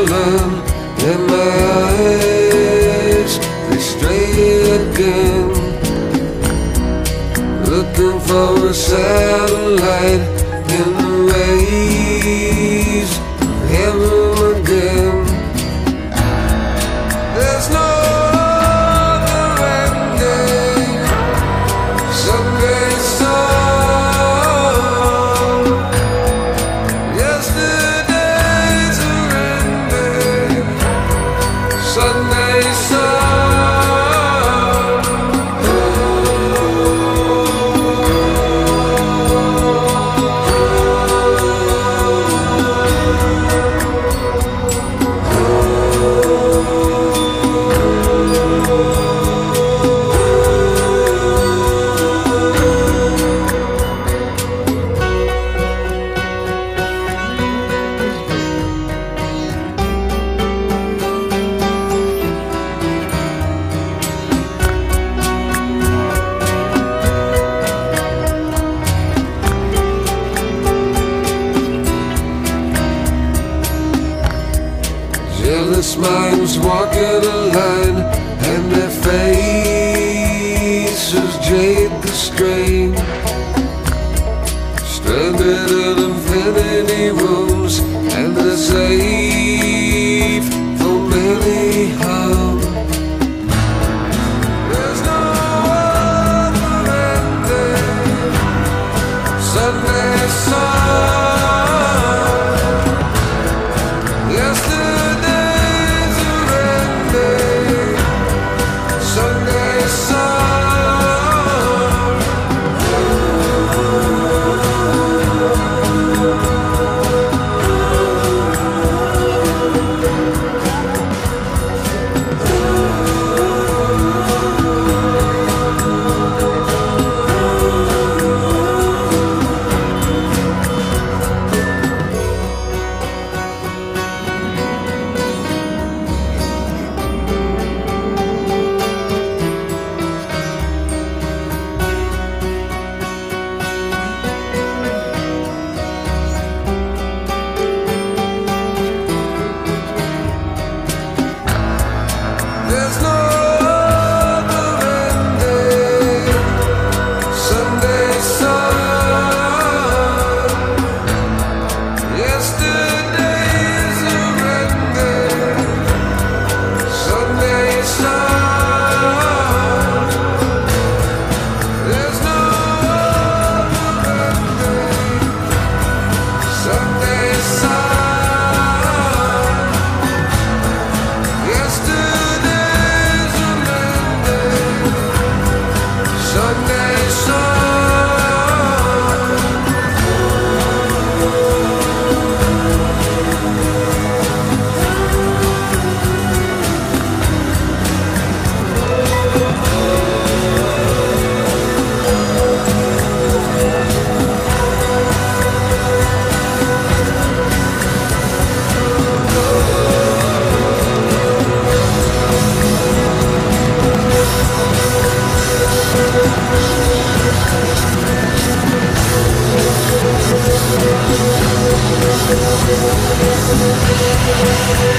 wonderland, and my eyes they stray again, looking for a satellite Jealous minds walking a line, and their faces jade the strain. Stranded in infinity rooms, and they're safe Thank